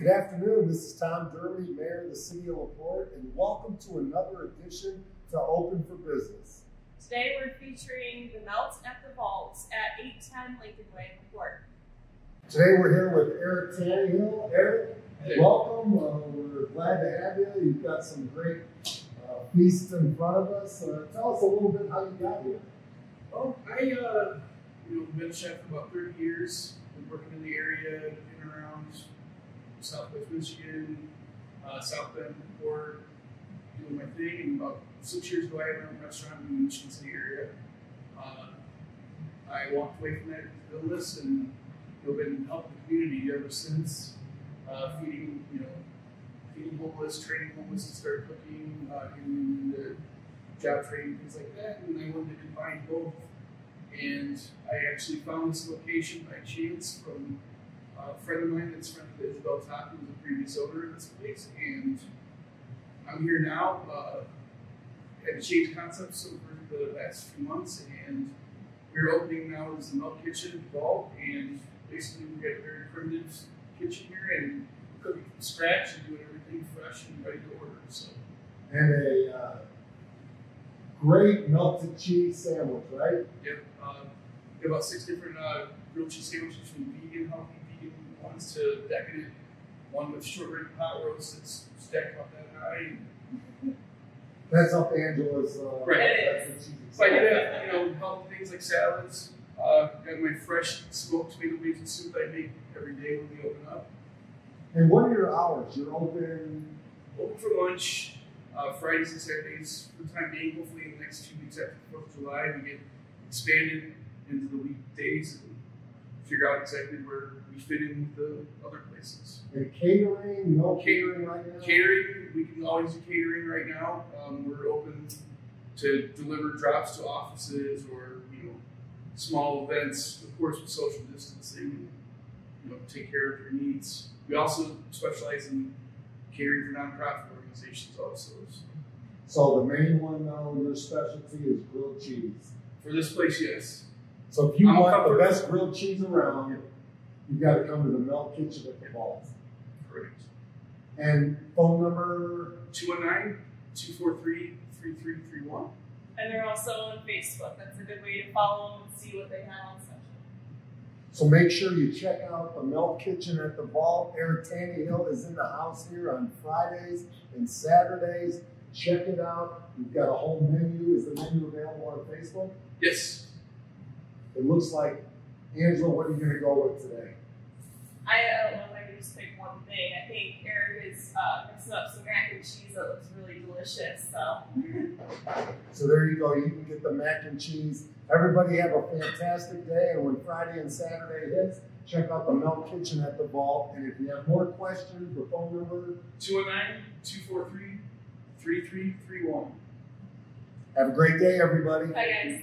Good afternoon. This is Tom Dermody, Mayor of the City of La Porte, and welcome to another edition to Open for Business. Today we're featuring the Melt at the Vault at 810 Lincoln Way, La Porte. Today we're here with Erik Tannehill. Erik, Hey. welcome. Uh, we're glad to have you. You've got some great uh, feasts in front of us. Uh, tell us a little bit how you got here. Well, I, uh, you know, been a chef for about 30 years. Been working in the area, in and around Southwest Michigan, uh, South Bend, Port, doing my thing. And about six years ago, I had my own restaurant in the Michigan City area. Uh, I walked away from that illness and you know, been helping the community ever since. Uh, feeding, you know, feeding homeless, training homeless to start cooking, uh, getting into job training, things like that. And I wanted to combine both. And I actually found this location by chance from a friend of mine that's friends with Isabel Top, who was the previous owner of this place. And I'm here now. Uh, had to change concepts over the last few months, and we're opening now as the Melt Kitchen Vault. And basically, we got a very primitive kitchen here, and cooking from scratch and doing everything fresh and ready to order. So. And a uh, great melted cheese sandwich, right? Yep. Um, about six different uh, grilled cheese sandwiches from vegan, healthy ones to decadent. One with short rib pot roast that's stacked up that high. That's up Angela's. Uh, Right. That's what she's So I do you know, healthy things like salads. Uh, got my fresh smoked tomato bacon soup I make every day when we open up. And what are your hours? You're open. Open for lunch uh, Fridays and Saturdays for the time being. Hopefully, in the next few weeks after the 4th of July, we get expanded into the weekdays and figure out exactly where we fit in with the other places. And catering, no catering right now. Catering, we can always do catering right now. Um, we're open to deliver drops to offices or you know small events, of course with social distancing, and you know take care of your needs. We also specialize in catering for nonprofit organizations also. So So the main one now, your specialty is grilled cheese. for this place, yes, So if you I'm want the best grilled cheese around, you've got to come to the Melt Kitchen at the Vault. correct. And phone number. 219-243-3331. And they're also on Facebook. That's a good way to follow them and see what they have on social. So make sure you check out the Melt Kitchen at the Vault. Erik Tannehill is in the house here on Fridays and Saturdays. Check it out. We've got a whole menu. Is the menu available on Facebook? Yes. It looks like Angela. What are you going to go with today? I don't know if I can just pick one thing. I think Erik is uh, mixing up some mac and cheese that looks really delicious. So So there you go. You can get the mac and cheese. Everybody have a fantastic day. And when Friday and Saturday hits, check out the Melt Kitchen at the Vault. And if you have more questions, the phone number. 219-243-3331. Have a great day, everybody. bye guys.